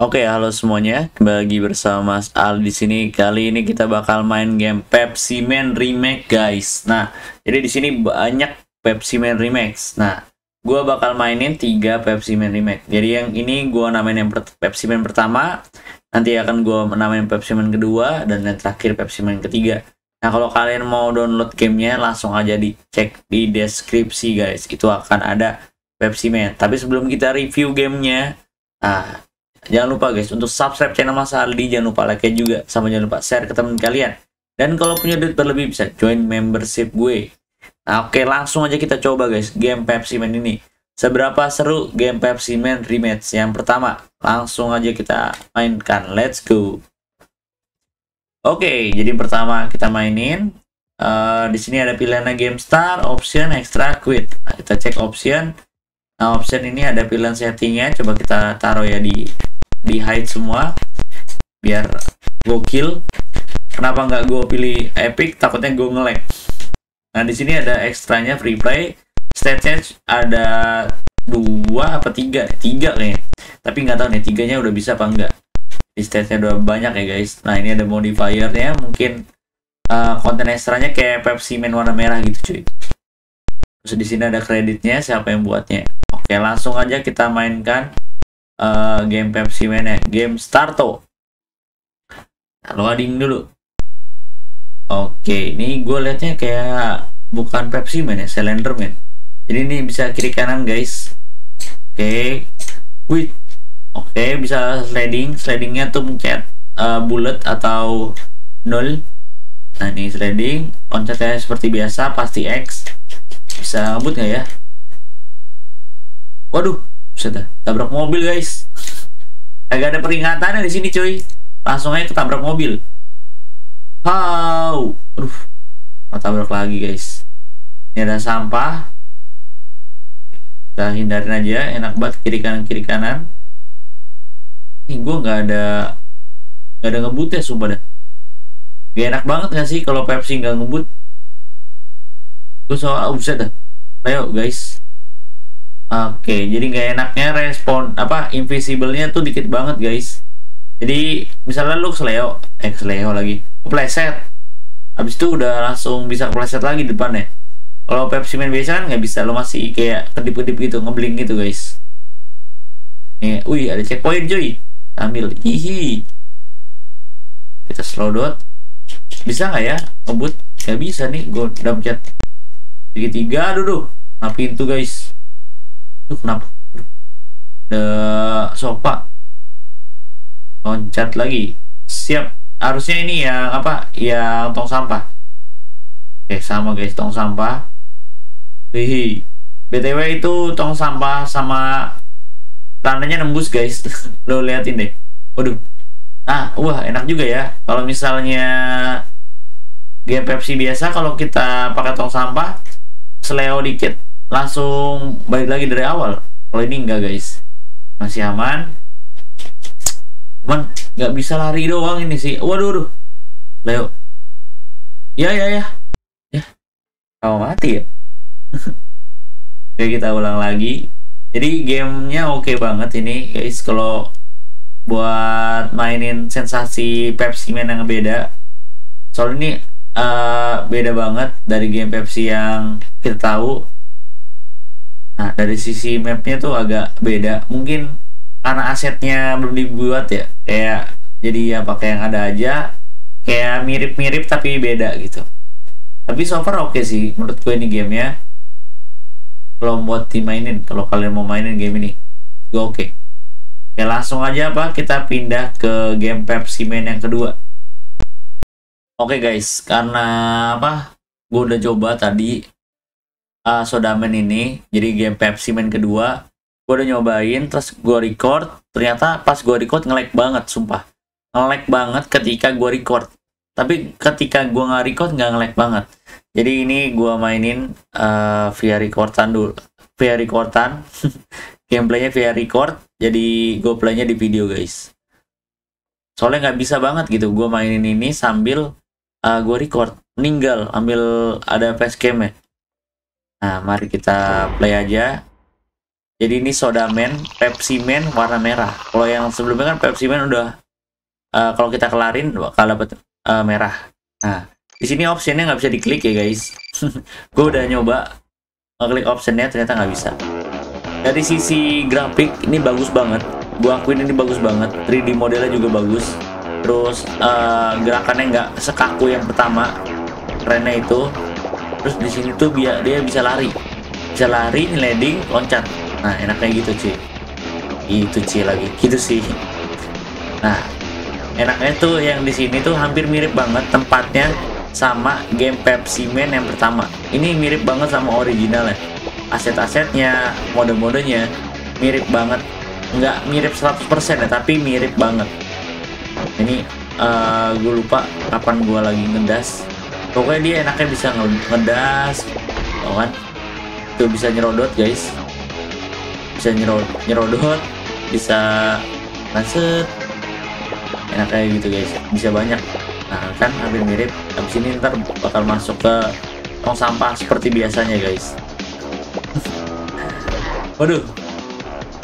Oke, halo semuanya. Lagi bersama Mas Al di sini. Kali ini kita bakal main game Pepsi Man Remake, guys. Nah, jadi di sini banyak Pepsi Man Remakes. Nah, gua bakal mainin tiga Pepsi Man Remake. Jadi yang ini gua namain yang Pepsi Man pertama, nanti akan gua namain Pepsi Man kedua dan yang terakhir Pepsi Man ketiga. Nah, kalau kalian mau download gamenya, langsung aja dicek di deskripsi, guys. Itu akan ada Pepsi Man. Tapi sebelum kita review gamenya, ah Jangan lupa guys untuk subscribe channel Mas Aldi, jangan lupa like juga, sama jangan lupa share ke teman kalian. Dan kalau punya duit berlebih bisa join membership gue. Nah, oke langsung aja kita coba guys game Pepsi Man ini. Seberapa seru game Pepsi Man Rematch yang pertama? Langsung aja kita mainkan. Let's go. Oke, jadi pertama kita mainin. Uh, di sini ada pilihannya game star, option, extra, quit. Nah, kita cek option. Nah, option ini ada pilihan settingnya. Coba kita taruh ya di di hide semua biar gokil kenapa nggak gue pilih epic? Takutnya gue ngelek nah di sini ada ekstranya free play. Stage ada dua apa tiga? Tiga kayaknya. Tapi nggak tahu nih tiganya udah bisa apa enggak di stage-nya udah banyak ya guys. Nah ini ada modifiernya. Mungkin uh, konten ekstranya kayak Pepsi Man warna merah gitu cuy. Terus di sini ada kreditnya siapa yang buatnya? Oke langsung aja kita mainkan uh, game Pepsi Man ya. Game Starto. Loading dulu. Oke ini gue liatnya kayak bukan Pepsi Man ya Cylinder Man jadi ini bisa kiri kanan guys. Oke. Wih. Oke bisa sliding. Slidingnya tuh mencet uh, bullet atau nol nah ini sliding. Loncatnya seperti biasa pasti X. Bisa ngebut nggak ya? Waduh sudah tabrak mobil guys. Agak ada peringatannya di sini cuy. Langsung aja ketabrak mobil. How aduh. Mau tabrak lagi guys. Ini ada sampah. Kita hindarin aja. Enak banget kiri kanan kiri kanan. Ini gue nggak ada nggak ada ngebut ya sumpah dah. Gak enak banget gak sih kalau Pepsi nggak ngebut? Gue soal buset dah. Ayo guys Oke, jadi nggak enaknya respon apa invisible-nya tuh dikit banget guys. Jadi misalnya lu seleo, eh seleo lagi, kepleset. Habis itu udah langsung bisa kepleset lagi depannya. Kalau Pepsi Man biasa kan nggak bisa, lo masih kayak kedip-kedip gitu, ngebling gitu guys. Nih, wih ada checkpoint cuy. Ambil, hihi. Kita slow dot. Bisa nggak ya ngebut? Gak bisa nih, gue udah pencet segitiga, aduh, Nah pintu guys Tuh kenapa? The sofa loncat lagi. Siap. Harusnya ini yang apa? Yang tong sampah. Oke, sama guys, tong sampah. Hihi. BTW itu tong sampah sama tandanya nembus guys. Lo liatin deh. Waduh. Ah, wah enak juga ya. Kalau misalnya game Pepsi biasa kalau kita pakai tong sampah seleo dikit langsung balik lagi dari awal. Kalau ini enggak guys. Masih aman. Cuman nggak bisa lari doang ini sih. Waduh waduh. Leo ya ya ya. Ya. Kamu mati ya? Oke kita ulang lagi. Jadi gamenya oke okay banget ini guys. Kalau buat mainin sensasi Pepsi Man yang beda. Soal ini uh, beda banget dari game Pepsi yang kita tahu Nah, dari sisi mapnya tuh agak beda. Mungkin karena asetnya belum dibuat ya, kayak jadi ya pakai yang ada aja, kayak mirip-mirip tapi beda gitu. Tapi so far oke okay sih, menurut gue ini game ya. Kalau buat dimainin, kalau kalian mau mainin game ini, gue oke. Okay. Ya langsung aja apa, kita pindah ke game Pepsi Man yang kedua. Oke okay guys, karena apa, gue udah coba tadi uh, Sodaman ini jadi game Pepsi Man kedua gue udah nyobain terus gue record ternyata pas gue record ngelek banget sumpah. Ngelek banget ketika gue record. Tapi ketika gue nggak record nggak ngelek banget. Jadi ini gue mainin uh, via recordan dulu via recordan gameplaynya via record jadi gue playnya di video guys. Soalnya nggak bisa banget gitu gue mainin ini sambil uh, eh, gue record. Meninggal ambil ada facecam ya Nah, mari kita play aja. jadi ini Soda Man Pepsi Man warna merah. Kalau yang sebelumnya kan Pepsi Man udah uh, kalau kita kelarin bakal dapat uh, merah. Nah di sini optionnya nggak bisa diklik ya guys. Gue udah nyoba ngeklik optionnya ternyata nggak bisa. Dari sisi grafik ini bagus banget. Gue akuin ini bagus banget. 3D modelnya juga bagus. Terus uh, gerakannya nggak sekaku yang pertama. Kerennya itu terus di sini tuh biar dia bisa lari. Bisa lari landing loncat. Nah enaknya gitu sih itu sih lagi. Gitu sih. Nah enaknya tuh yang di sini tuh hampir mirip banget tempatnya sama game Pepsi Man yang pertama. Ini mirip banget sama original ya aset-asetnya mode-modenya mirip banget. Nggak mirip 100% ya tapi mirip banget. Ini uh, eh, gue lupa kapan gue lagi ngedas pokoknya dia enaknya bisa ngedas oh kan? Tuh bisa nyerodot guys. Bisa nyerod nyerodot bisa macet enak kayak gitu guys. Bisa banyak. Nah kan hampir mirip. Habis ini ntar bakal masuk ke tong sampah seperti biasanya guys. Waduh.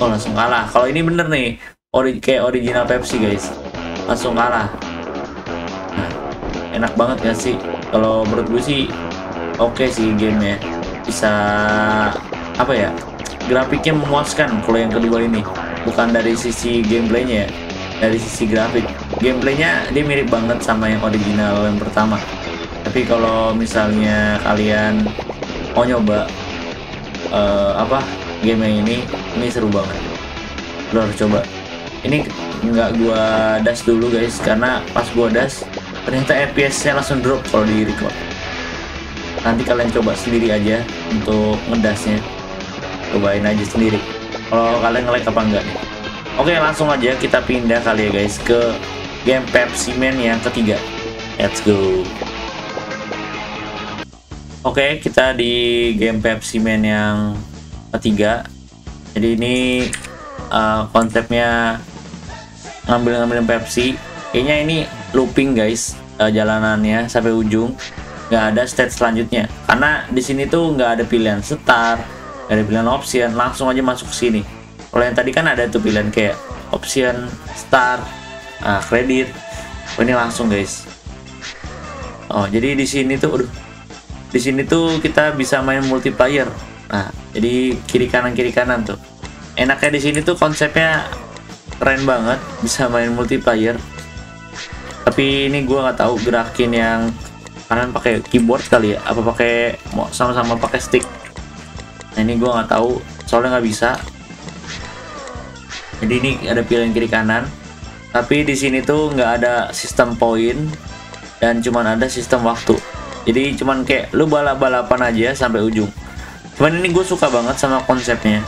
Oh langsung kalah. Kalau ini bener nih. Ori kayak original Pepsi guys. Langsung kalah enak banget gak sih? Kalau menurut gue sih oke okay sih gamenya. Bisa apa ya grafiknya memuaskan kalau yang kedua ini. Bukan dari sisi gameplaynya ya dari sisi grafik. Gameplaynya dia mirip banget sama yang original yang pertama. Tapi kalau misalnya kalian mau nyoba uh, apa game yang ini ini seru banget. Lo harus coba. Ini nggak gua dash dulu guys karena pas gua dash ternyata FPS nya langsung drop kalau di record. Nanti kalian coba sendiri aja untuk ngedasnya. Cobain aja sendiri. Kalau kalian nge-like apa enggak nih? Oke langsung aja kita pindah kali ya guys ke game Pepsi Man yang ketiga. Let's go. Oke kita di game Pepsi Man yang ketiga. Jadi ini uh, konsepnya ngambil-ngambilin Pepsi. Kayaknya ini looping guys uh, jalanannya sampai ujung. Nggak ada stage selanjutnya. Karena di sini tuh nggak ada pilihan start nggak ada pilihan option. Langsung aja masuk ke sini. Kalau yang tadi kan ada tuh pilihan kayak option start uh, kredit. Oh, ini langsung guys. Oh jadi di sini tuh aduh di sini tuh kita bisa main multiplayer. Nah jadi kiri kanan kiri kanan tuh. Enaknya di sini tuh konsepnya keren banget bisa main multiplayer tapi ini gue nggak tahu gerakin yang kanan pakai keyboard kali ya apa pakai mau sama-sama pakai stick. Nah ini gue nggak tahu soalnya nggak bisa. Jadi ini ada pilihan kiri kanan. Tapi di sini tuh nggak ada sistem poin dan cuman ada sistem waktu. Jadi cuman kayak lu balap-balapan aja sampai ujung. Cuman ini gue suka banget sama konsepnya.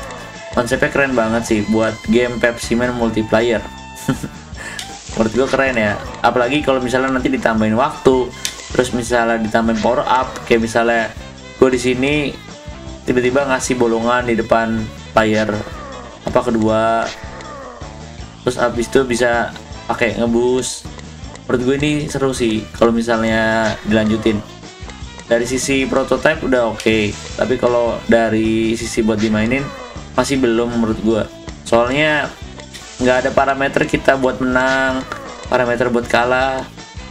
Konsepnya keren banget sih buat game Pepsi Man multiplayer menurut gue keren ya. Apalagi kalau misalnya nanti ditambahin waktu terus misalnya ditambahin power up kayak misalnya gue di sini tiba-tiba ngasih bolongan di depan player apa kedua terus abis itu bisa pakai ngebus. Menurut gue ini seru sih kalau misalnya dilanjutin. Dari sisi prototype udah oke okay. tapi kalau dari sisi buat dimainin masih belum menurut gue soalnya nggak ada parameter kita buat menang parameter buat kalah.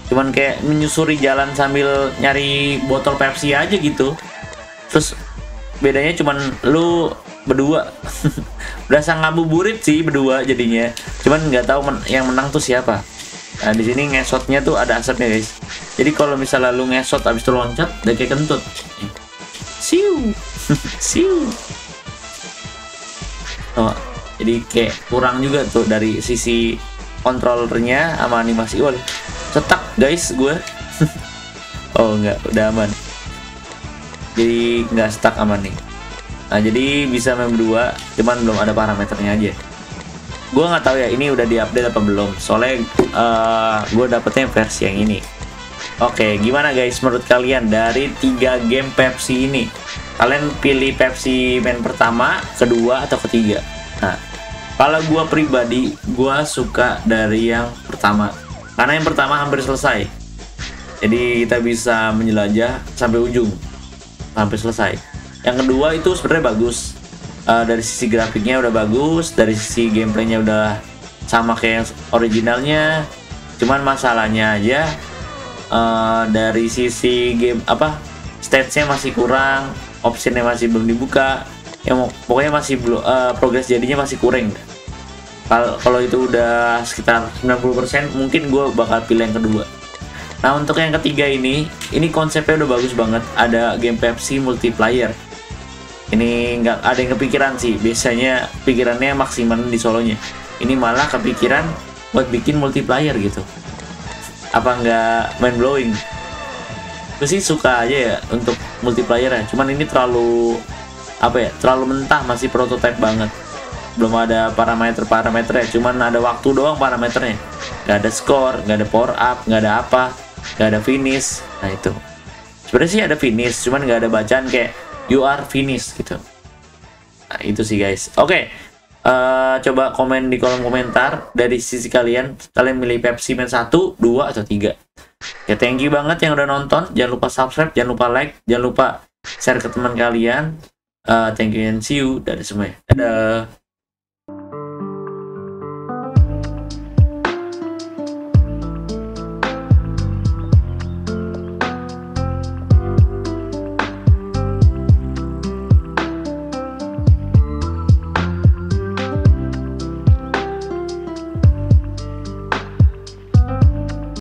Cuman kayak menyusuri jalan sambil nyari botol Pepsi aja gitu. Terus bedanya cuman lu berdua. Berasa ngabuburit sih berdua jadinya. Cuman nggak tahu men yang menang tuh siapa. Nah di sini ngesotnya tuh ada asapnya guys. Jadi kalau misalnya lu ngesot abis itu loncat udah kayak kentut. Siu. Siu. Oh, jadi kayak kurang juga tuh dari sisi kontrolernya sama animasi wah cetak guys gue oh enggak udah aman jadi nggak stuck aman nih Nah jadi bisa main berdua, cuman belum ada parameternya aja. Gue nggak tahu ya ini udah diupdate apa belum. Soalnya uh, eh, gue dapetnya versi yang ini. Oke, gimana guys menurut kalian dari tiga game Pepsi ini? Kalian pilih Pepsi main pertama, kedua, atau ketiga? Nah, kalau gue pribadi, gue suka dari yang pertama. Karena yang pertama hampir selesai. Jadi kita bisa menjelajah sampai ujung. Sampai selesai yang kedua itu sebenarnya bagus uh, dari sisi grafiknya udah bagus dari sisi gameplaynya udah sama kayak yang originalnya cuman masalahnya aja uh, dari sisi game apa stage-nya masih kurang optionnya masih belum dibuka ya pokoknya masih belum uh, progres jadinya masih kurang kalau itu udah sekitar 90% mungkin gue bakal pilih yang kedua. Nah untuk yang ketiga ini ini konsepnya udah bagus banget. Ada game Pepsi multiplayer. Ini nggak ada yang kepikiran sih. Biasanya pikirannya maksimal di solonya. Ini malah kepikiran buat bikin multiplayer gitu. Apa nggak main blowing? Gue sih suka aja ya untuk multiplayer ya cuman ini terlalu apa ya terlalu mentah masih prototype banget belum ada parameter parameternya cuman ada waktu doang parameternya nggak ada skor nggak ada power up nggak ada apa nggak ada finish nah itu sebenarnya sih ada finish cuman nggak ada bacaan kayak you are finish gitu nah itu sih guys oke okay. uh, eh, coba komen di kolom komentar dari sisi kalian kalian milih Pepsi Man 1, 2 atau 3 Oke, okay, thank you banget yang udah nonton. Jangan lupa subscribe, jangan lupa like, jangan lupa share ke teman kalian. Uh, thank you and see you dari semuanya. Dadah.